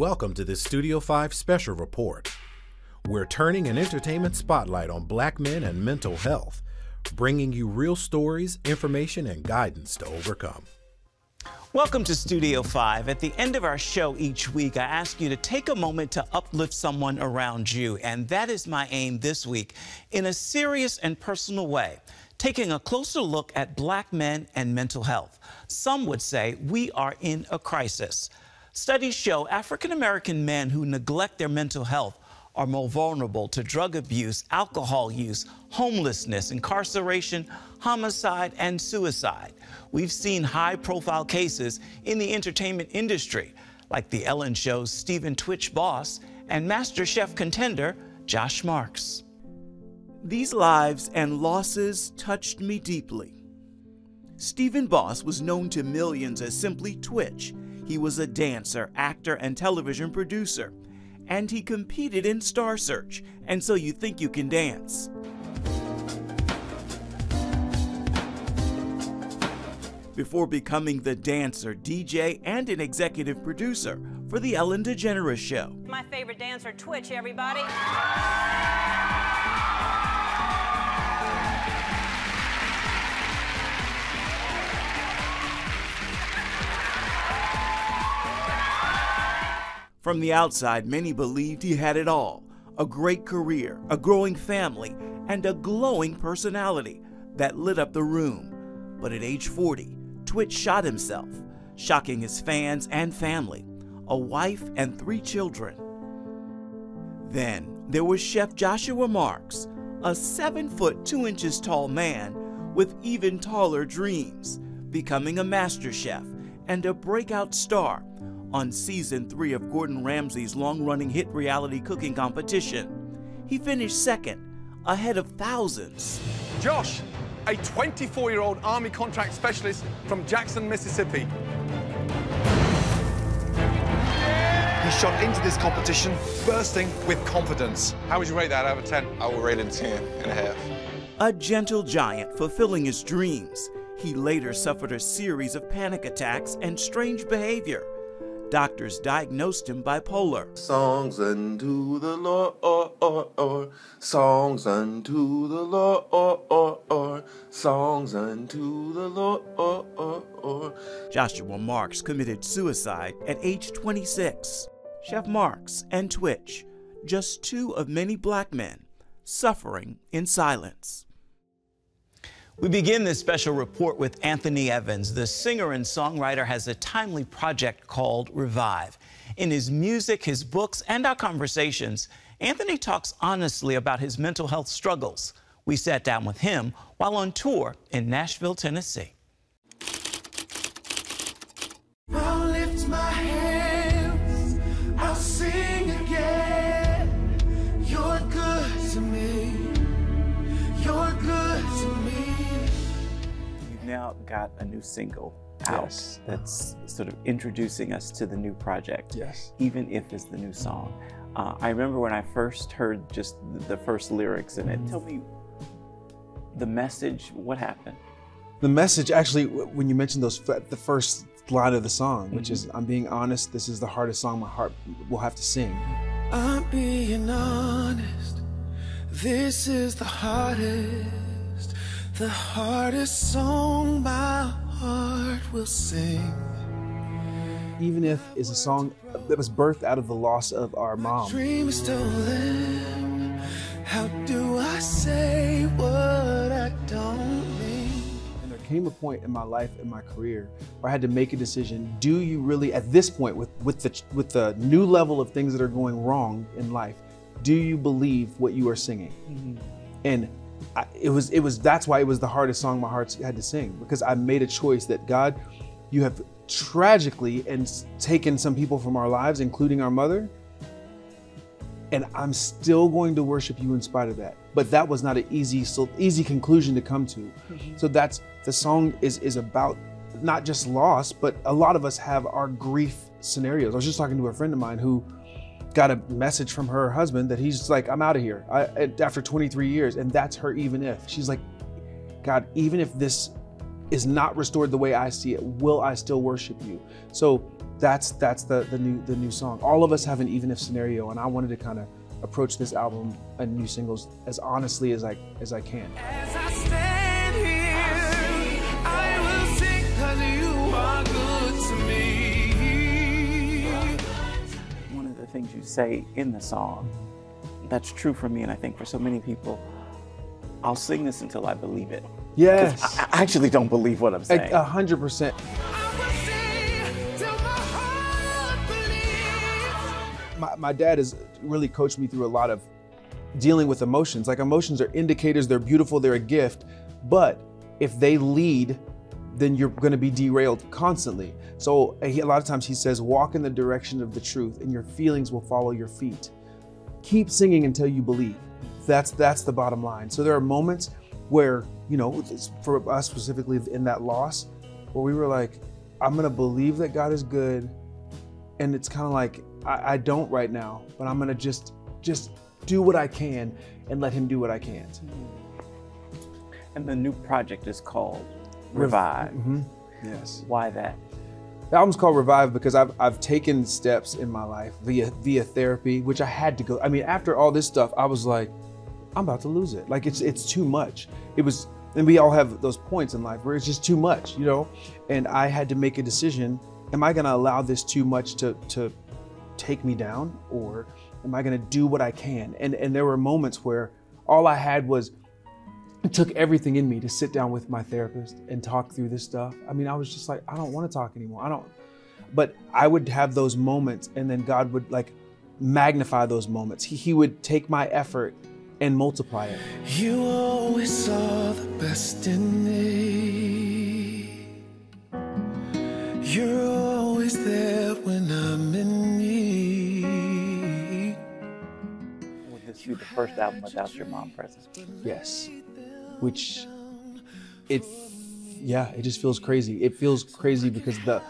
Welcome to this Studio 5 special report. We're turning an entertainment spotlight on black men and mental health, bringing you real stories, information, and guidance to overcome. Welcome to Studio 5. At the end of our show each week, I ask you to take a moment to uplift someone around you. And that is my aim this week in a serious and personal way, taking a closer look at black men and mental health. Some would say we are in a crisis. Studies show African American men who neglect their mental health are more vulnerable to drug abuse, alcohol use, homelessness, incarceration, homicide, and suicide. We've seen high profile cases in the entertainment industry, like The Ellen Show's Stephen Twitch Boss and Master Chef contender Josh Marks. These lives and losses touched me deeply. Stephen Boss was known to millions as simply Twitch he was a dancer, actor, and television producer. And he competed in Star Search, and so you think you can dance. Before becoming the dancer, DJ, and an executive producer for The Ellen DeGeneres Show. My favorite dancer, Twitch, everybody. From the outside, many believed he had it all a great career, a growing family, and a glowing personality that lit up the room. But at age 40, Twitch shot himself, shocking his fans and family, a wife and three children. Then there was Chef Joshua Marks, a 7 foot 2 inches tall man with even taller dreams, becoming a master chef and a breakout star on season three of Gordon Ramsay's long running hit reality cooking competition. He finished second, ahead of thousands. Josh, a 24 year old Army contract specialist from Jackson, Mississippi. He shot into this competition bursting with confidence. How would you rate that out of 10? I would rate it 10 and a half. A gentle giant fulfilling his dreams. He later suffered a series of panic attacks and strange behavior Doctors diagnosed him bipolar. Songs unto the Lord, songs unto the Lord, songs unto the Lord. Joshua Marks committed suicide at age 26. Chef Marks and Twitch, just two of many black men suffering in silence. We begin this special report with Anthony Evans. The singer and songwriter has a timely project called Revive. In his music, his books, and our conversations, Anthony talks honestly about his mental health struggles. We sat down with him while on tour in Nashville, Tennessee. Now got a new single out yes. that's sort of introducing us to the new project. Yes. Even if it's the new song. Uh, I remember when I first heard just the first lyrics in it. Mm-hmm. Tell me the message. What happened? The message, actually, when you mentioned those, the first line of the song, mm-hmm. which is, "I'm being honest. This is the hardest song my heart will have to sing." I'm being honest. This is the hardest the hardest song my heart will sing. Even if it's a song that was birthed out of the loss of our mom. Dream stolen. How do I say what I don't mean? And there came a point in my life in my career where I had to make a decision. Do you really, at this point, with, with the with the new level of things that are going wrong in life, do you believe what you are singing? Mm-hmm. And I, it was it was that's why it was the hardest song my heart had to sing because I made a choice that God, you have tragically and taken some people from our lives, including our mother, and I'm still going to worship you in spite of that. But that was not an easy so easy conclusion to come to. Mm-hmm. So that's the song is is about not just loss, but a lot of us have our grief scenarios. I was just talking to a friend of mine who got a message from her husband that he's like, I'm out of here I, after 23 years. And that's her even if. She's like, God, even if this is not restored the way I see it, will I still worship you? So that's that's the the new the new song. All of us have an even if scenario, and I wanted to kind of approach this album and new singles as honestly as I as I can. As I things you say in the song that's true for me, and I think for so many people, I'll sing this until I believe it. Yes, I, actually don't believe what I'm saying. a hundred percent. I will sing till my my, my dad has really coached me through a lot of dealing with emotions. Like emotions are indicators, they're beautiful, they're a gift, but if they lead, then you're going to be derailed constantly. So a lot of times he says, walk in the direction of the truth, and your feelings will follow your feet. Keep singing until you believe. That's that's the bottom line. So there are moments where you know, for us specifically in that loss, where we were like, I'm going to believe that God is good, and it's kind of like I, I don't right now, but I'm gonna just just do what I can and let Him do what I can't. and the new project is called Revive. Mhm. Yes, Why that? the album's called Revive because I've I've taken steps in my life via via therapy, which I had to go. I mean, after all this stuff, I was like, I'm about to lose it. Like it's it's too much. It was, and we all have those points in life where it's just too much, you know. And I had to make a decision: Am I going to allow this too much to to take me down, or am I going to do what I can? And and there were moments where all I had was it took everything in me to sit down with my therapist and talk through this stuff. I mean, I was just like, I don't want to talk anymore. I don't. But I would have those moments, and then God would like magnify those moments. He, he would take my effort and multiply it. You always saw the best in me. You're always there when I'm in need. Would this be the first album without your mom present? Yes. Which it yeah, it just feels crazy. It feels crazy because the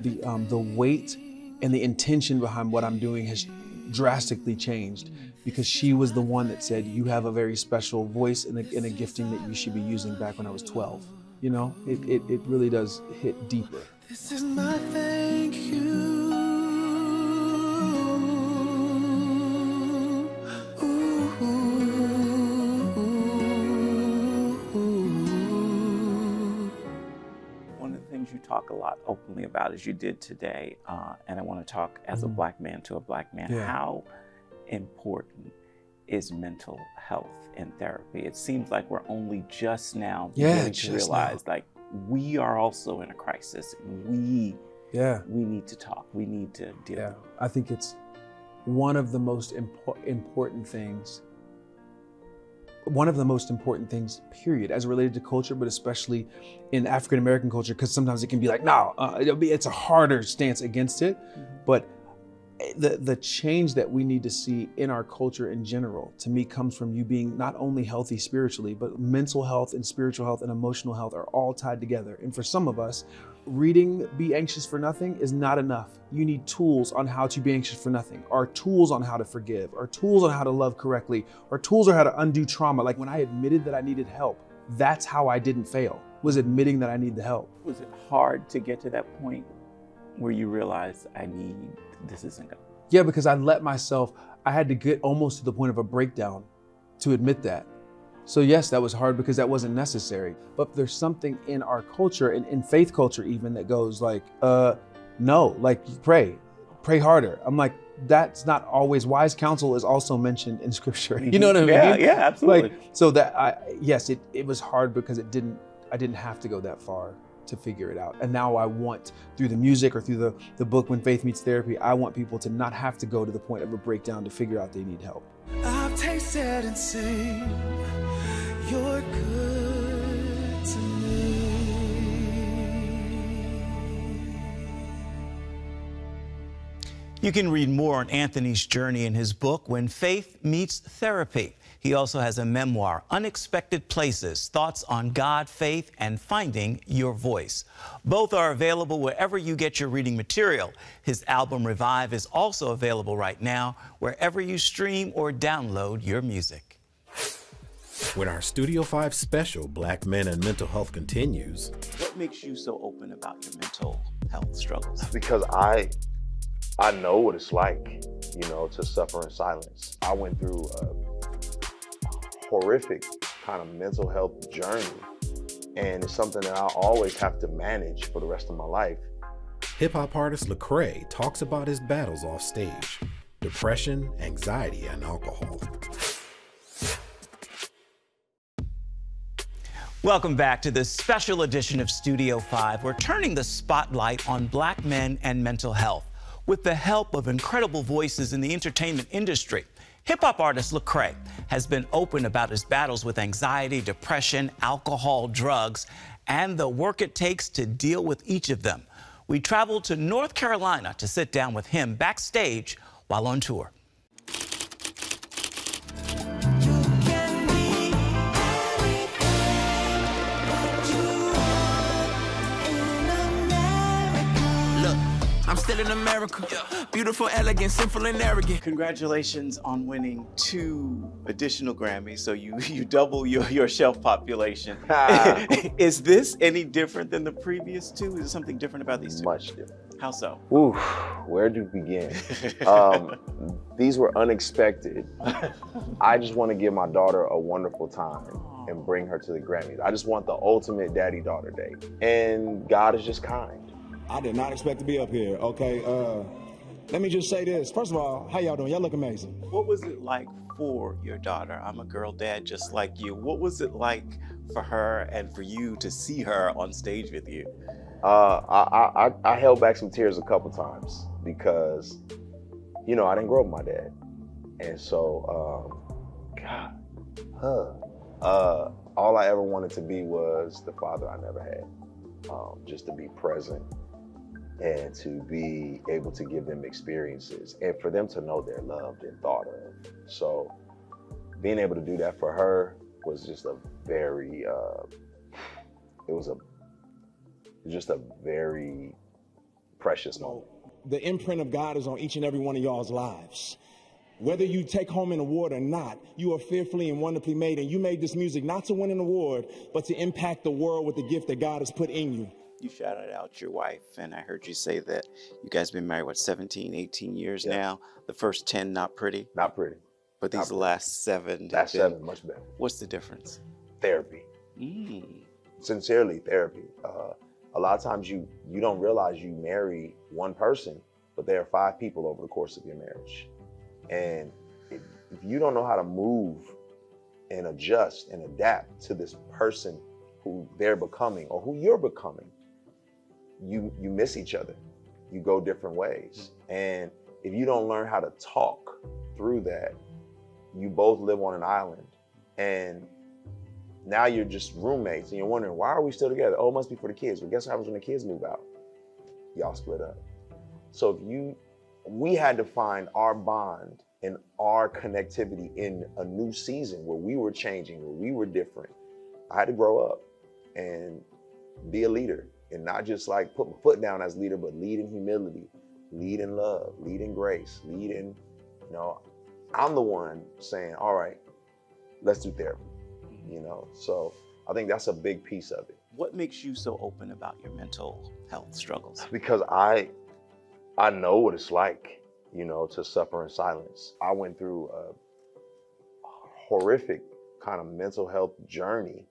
the um, the weight and the intention behind what I'm doing has drastically changed because she was the one that said you have a very special voice and a, and a gifting that you should be using back when I was 12. You know, it, it, it really does hit deeper. This is my thank you. Lot openly about, as you did today, uh, and I want to talk as a black man to a black man, Yeah. how important is mental health in therapy? It seems like we're only just now Yeah, beginning to realize like we are also in a crisis. We Yeah. we need to talk. We need to deal. Yeah, I think it's one of the most impo- important things. One of the most important things, period, as related to culture, but especially in African American culture, because sometimes it can be like, no, uh, it'll be, it's a harder stance against it. But the the change that we need to see in our culture in general, to me, comes from you being not only healthy spiritually, but mental health and spiritual health and emotional health are all tied together. And for some of us, reading Be Anxious for Nothing is not enough. You need tools on how to be anxious for nothing, or tools on how to forgive, or tools on how to love correctly, or tools on how to undo trauma. Like when I admitted that I needed help, that's how I didn't fail, was admitting that I need the help. Was it hard to get to that point where you realize I need this isn't going? Yeah, because I let myself, I had to get almost to the point of a breakdown to admit that. So, yes, that was hard because that wasn't necessary. But there's something in our culture and in faith culture, even that goes like, uh, no, like pray, pray harder. I'm like, that's not always wise counsel is also mentioned in scripture. You know what I mean? Yeah, yeah, absolutely. Like, so that I, yes, it, it was hard because it didn't, I didn't have to go that far to figure it out. And now I want through the music or through the, the book, When Faith Meets Therapy, I want people to not have to go to the point of a breakdown to figure out they need help. I've tasted and seen you're good to me. You can read more on Anthony's journey in his book, When Faith Meets Therapy. He also has a memoir, Unexpected Places Thoughts on God, Faith, and Finding Your Voice. Both are available wherever you get your reading material. His album, Revive, is also available right now wherever you stream or download your music. When our Studio 5 special, Black Men and Mental Health, continues, What makes you so open about your mental health struggles? Because I I know what it's like, you know, to suffer in silence. I went through a horrific kind of mental health journey, and it's something that I always have to manage for the rest of my life. Hip hop artist Lecrae talks about his battles off stage depression, anxiety, and alcohol. Welcome back to this special edition of Studio 5. We're turning the spotlight on black men and mental health with the help of incredible voices in the entertainment industry. Hip hop artist Lecrae has been open about his battles with anxiety, depression, alcohol, drugs, and the work it takes to deal with each of them. We traveled to North Carolina to sit down with him backstage while on tour. Still in America. Beautiful, elegant, simple, and arrogant. Congratulations on winning two additional Grammys, so you you double your, your shelf population. Is this any different than the previous two? Is there something different about these two? Much different. How so? Ooh, where to begin? um, these were unexpected. I just want to give my daughter a wonderful time and bring her to the Grammys. I just want the ultimate daddy daughter day. And God is just kind. I did not expect to be up here. Okay, uh, let me just say this. First of all, how y'all doing? Y'all look amazing. What was it like for your daughter? I'm a girl dad just like you. What was it like for her and for you to see her on stage with you? Uh, I, I, I held back some tears a couple times because, you know, I didn't grow up with my dad. And so, um, God, huh. Uh, all I ever wanted to be was the father I never had. Um, just to be present and to be able to give them experiences and for them to know they're loved and thought of. So being able to do that for her was just a very, uh, it was a, just a very precious moment. The imprint of God is on each and every one of y'all's lives. Whether you take home an award or not, you are fearfully and wonderfully made, and you made this music not to win an award, but to impact the world with the gift that God has put in you. You shouted out your wife, and I heard you say that you guys been married, what, 17, 18 years Yeah. now? The first 10 not pretty, Not pretty. but these pretty. last seven. That's been- seven, much better. What's the difference? Therapy. Mm. sincerely therapy. Uh, a lot of times you you don't realize you marry one person, but there are five people over the course of your marriage, and if, if you don't know how to move and adjust and adapt to this person who they're becoming or who you're becoming, you you miss each other. You go different ways, mm-hmm. and if you don't learn how to talk through that, you both live on an island, and now you're just roommates and you're wondering why are we still together? Oh it must be for the kids. Well guess what happens when the kids move out? Y'all split up. So if you we had to find our bond and our connectivity in a new season where we were changing where we were different. I had to grow up and be a leader and not just like put my foot down as leader but lead in humility lead in love lead in grace lead in you know i'm the one saying all right let's do therapy mm-hmm. you know? So i think that's a big piece of it. What makes you so open about your mental health struggles? because i i know what it's like you know to suffer in silence. I went through a horrific kind of mental health journey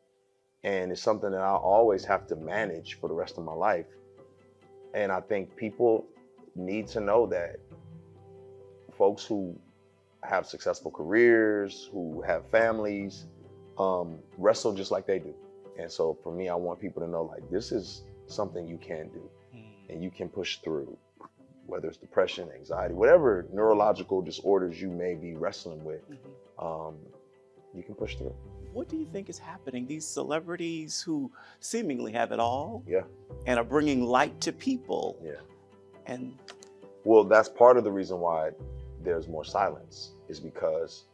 and it's something that i always have to manage for the rest of my life and i think people need to know that folks who have successful careers who have families um, wrestle just like they do. And so for me, I want people to know like this is something you can do and you can push through, whether it's depression, anxiety, whatever neurological disorders you may be wrestling with, um, you can push through. What do you think is happening? These celebrities who seemingly have it all Yeah, and are bringing light to people. yeah. And Well, that's part of the reason why there's more silence is because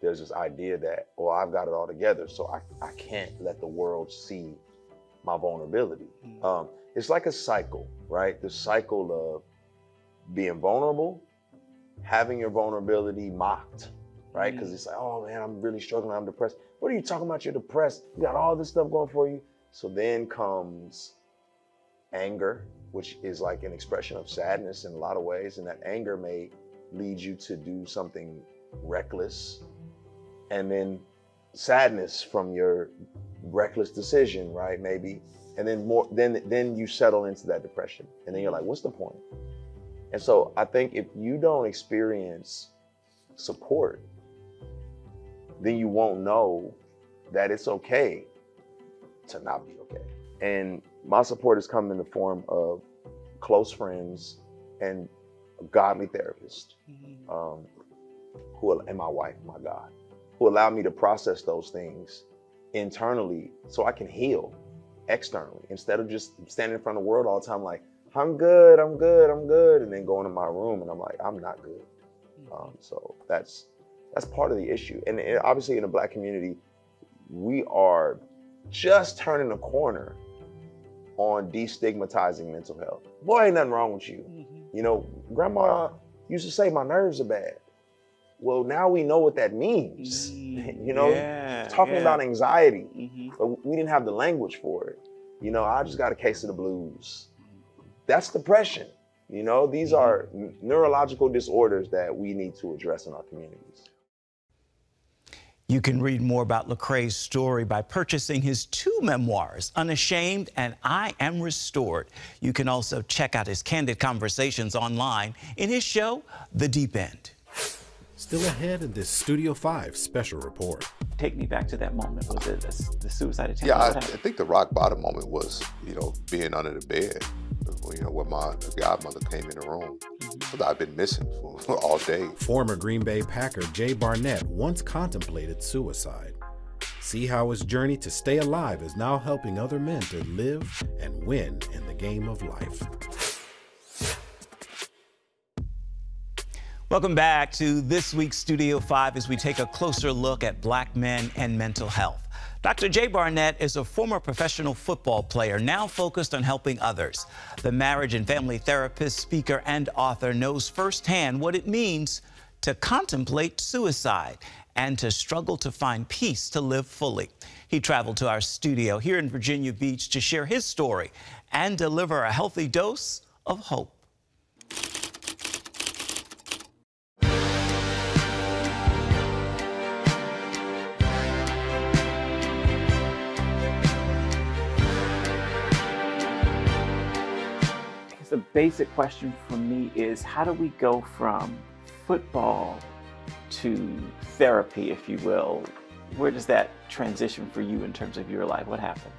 there's this idea that, well, I've got it all together, so I, I can't let the world see my vulnerability. Um, it's like a cycle, right? The cycle of being vulnerable, having your vulnerability mocked, right? Mm. Because it's like, oh man, I'm really struggling, I'm depressed. What are you talking about? You're depressed. You got all this stuff going for you. So then comes anger, which is like an expression of sadness in a lot of ways, and that anger may lead you to do something reckless, and then sadness from your reckless decision, right? Maybe, and then more, then then you settle into that depression, and then you're like, what's the point? And so I think if you don't experience support, then you won't know that it's okay to not be okay. And my support has come in the form of close friends and a godly therapist, um, who and my wife, my God, who allowed me to process those things internally so I can heal externally instead of just standing in front of the world all the time like I'm good, I'm good, I'm good, and then going to my room and I'm like I'm not good. Um, so that's that's part of the issue, and it- obviously in the Black community, we are just turning a corner on destigmatizing mental health. Boy, ain't nothing wrong with you. Mm-hmm. You know, grandma used to say my nerves are bad. Well, now we know what that means. Mm, you know, yeah, talking yeah. about anxiety, Mhm. but we didn't have the language for it. You know, I just got a case of the blues. Mm-hmm. That's depression. You know, these mm-hmm. are n- neurological disorders that we need to address in our communities. You can read more about Lecrae's story by purchasing his two memoirs, Unashamed and I Am Restored. You can also check out his candid conversations online in his show, The Deep End. Still ahead in this Studio 5 special report. Take me back to that moment. Was it the, the suicide attempt? Yeah, I, I think the rock bottom moment was, you know, being under the bed, you know, where my godmother came in the room. Mm-hmm. I've been missing for all day. Former Green Bay Packer Jay Barnett once contemplated suicide. See how his journey to stay alive is now helping other men to live and win in the game of life. Welcome back to this week's Studio 5 as we take a closer look at black men and mental health. Dr. Jay Barnett is a former professional football player now focused on helping others. The marriage and family therapist, speaker, and author knows firsthand what it means to contemplate suicide and to struggle to find peace to live fully. He traveled to our studio here in Virginia Beach to share his story and deliver a healthy dose of hope. Basic question for me is how do we go from football to therapy, if you will? Where does that transition for you in terms of your life? What happened?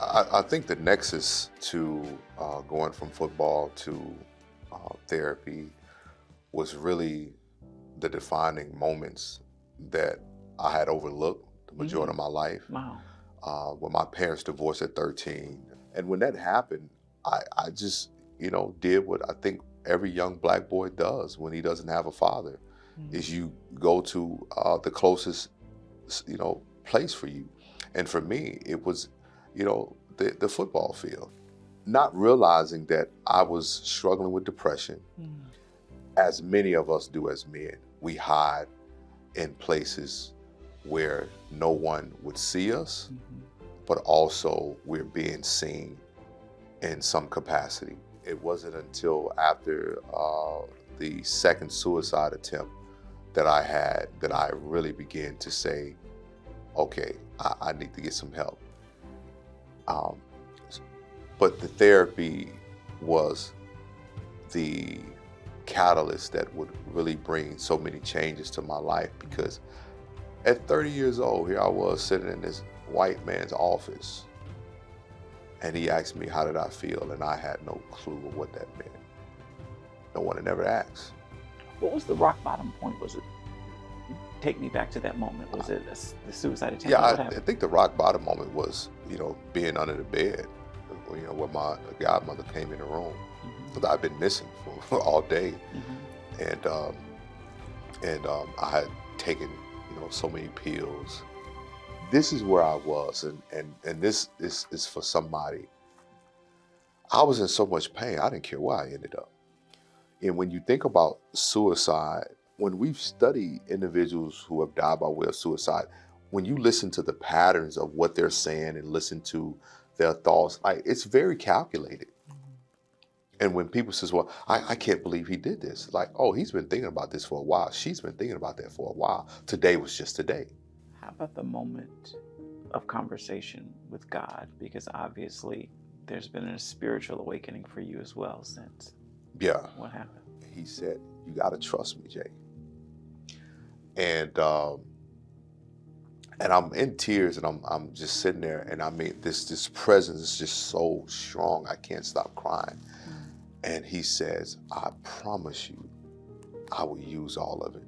I, I think the nexus to uh, going from football to uh, therapy was really the defining moments that I had overlooked the majority of my life. Wow. uh, when my parents divorced at 13. And when that happened, I, I just, you know, did what I think every young black boy does when he doesn't have a father, mm. is you go to uh, the closest, you know, place for you. And for me, it was, you know, the, the football field. Not realizing that I was struggling with depression, mm. as many of us do as men. We hide in places where no one would see us, mm-hmm. but also we're being seen in some capacity. It wasn't until after uh, the second suicide attempt that I had that I really began to say, okay, I, I need to get some help. Um, but the therapy was the catalyst that would really bring so many changes to my life because at 30 years old, here I was sitting in this white man's office. And he asked me, How did I feel? And I had no clue of what that meant. No one had ever asked. What was the rock bottom point? Was it take me back to that moment? Was it a the suicide attempt? Yeah, I, I think the rock bottom moment was, you know, being under the bed, you know, where my godmother came in the room. Because I've been missing for all day. And um, and um, I had taken, you know, so many pills. This is where I was, and and and this is is for somebody. I was in so much pain. I didn't care where I ended up. And when you think about suicide, when we've studied individuals who have died by way of suicide, when you listen to the patterns of what they're saying and listen to their thoughts. Like it's very calculated. Mm-hmm. And when people says, "Well, I, I can't believe he did this," like, "Oh, he's been thinking about this for a while. She's been thinking about that for a while. Today was just today." How about the moment of conversation with God? Because obviously there's been a spiritual awakening for you as well since. Yeah. What happened? He said, "You got to trust me, Jay." And um, and I'm in tears, and I'm I'm just sitting there, and I mean this this presence is just so strong. I can't stop crying. And he says, "I promise you, I will use all of it."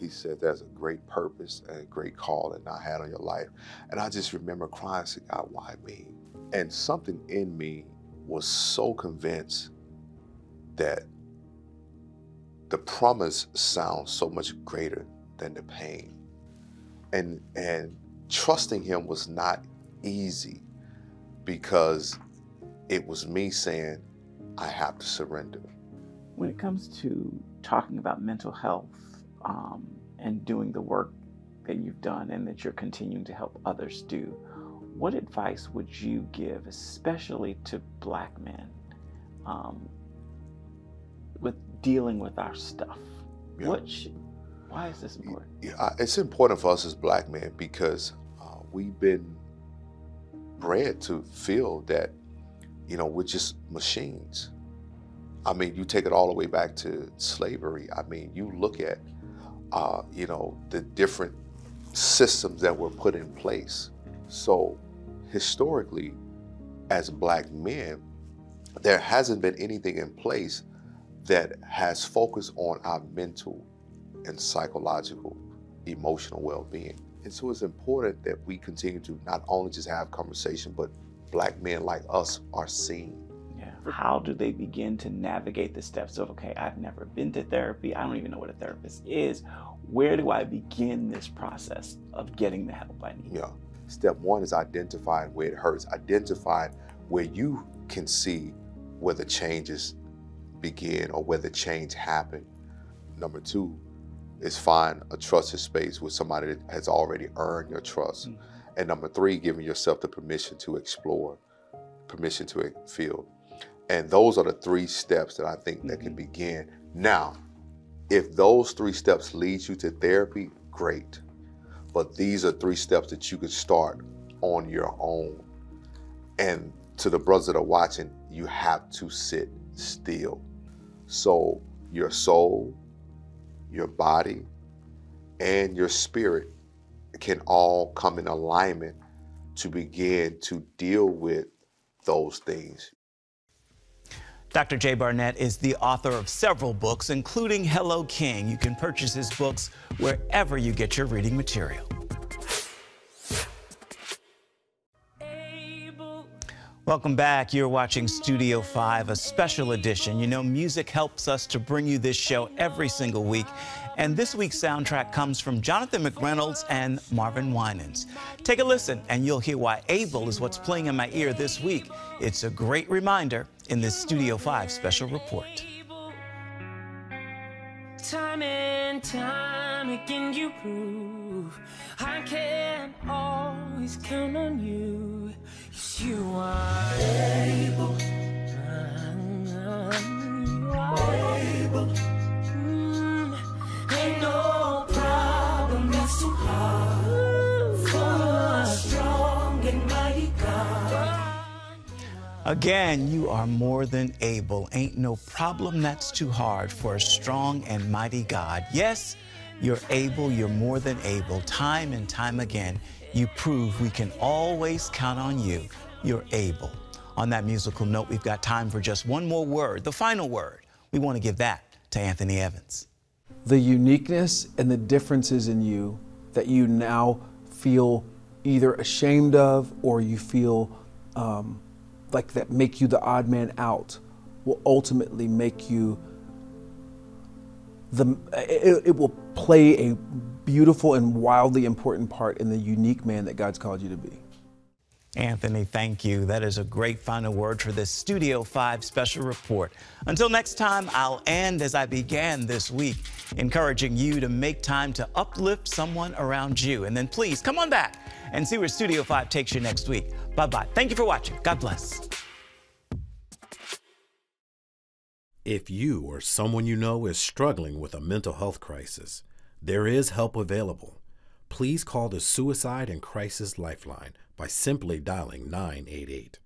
He said, "There's a great purpose and a great calling I had on your life," and I just remember crying, saying, "God, why me?" And something in me was so convinced that the promise sounds so much greater than the pain. And and trusting him was not easy because it was me saying, I have to surrender. When it comes to talking about mental health um, and doing the work that you've done and that you're continuing to help others do, what advice would you give, especially to black men, um, with dealing with our stuff? Yeah. What should, why is this important? Yeah, It's important for us as black men because uh, we've been bred to feel that, you know, we're just machines. I mean, you take it all the way back to slavery. I mean, you look at, uh, you know, the different systems that were put in place. So, historically, as black men, there hasn't been anything in place that has focused on our mental and psychological, emotional well being. And so it's important that we continue to not only just have conversation, but black men like us are seen. How do they begin to navigate the steps of, okay, I've never been to therapy. I don't even know what a therapist is. Where do I begin this process of getting the help I need? Yeah. Step one is identifying where it hurts, identifying where you can see where the changes begin or where the change happened. Number two is find a trusted space with somebody that has already earned your trust. Mm. And number three, giving yourself the permission to explore, permission to feel. And those are the three steps that I think that can mm-hmm. begin. Now, if those three steps lead you to therapy, great. But these are three steps that you could start on your own. And to the brothers that are watching, you have to sit still. So your soul, your body, and your spirit can all come in alignment to begin to deal with those things. Dr. Jay Barnett is the author of several books, including Hello King. You can purchase his books wherever you get your reading material. Welcome back. You're watching Studio 5, a special edition. You know, music helps us to bring you this show every single week. And this week's soundtrack comes from Jonathan McReynolds and Marvin Winans. Take a listen, and you'll hear why Able is what's playing in my ear this week. It's a great reminder in this Studio 5 special report. Time and time again you prove I can always count on you. You are Again, you are more than able. Ain't no problem that's too hard for a strong and mighty God. Yes, you're able, you're more than able. Time and time again, you prove we can always count on you. You're able. On that musical note, we've got time for just one more word, the final word. We want to give that to Anthony Evans. the uniqueness and the differences in you that you now feel either ashamed of or you feel um, like that make you the odd man out will ultimately make you the it, it will play a beautiful and wildly important part in the unique man that God's called you to be. Anthony, thank you. That is a great final word for this Studio 5 special report. Until next time, I'll end as I began this week, encouraging you to make time to uplift someone around you. And then please come on back and see where Studio 5 takes you next week. Bye bye. Thank you for watching. God bless. If you or someone you know is struggling with a mental health crisis, there is help available. Please call the Suicide and Crisis Lifeline by simply dialing 988.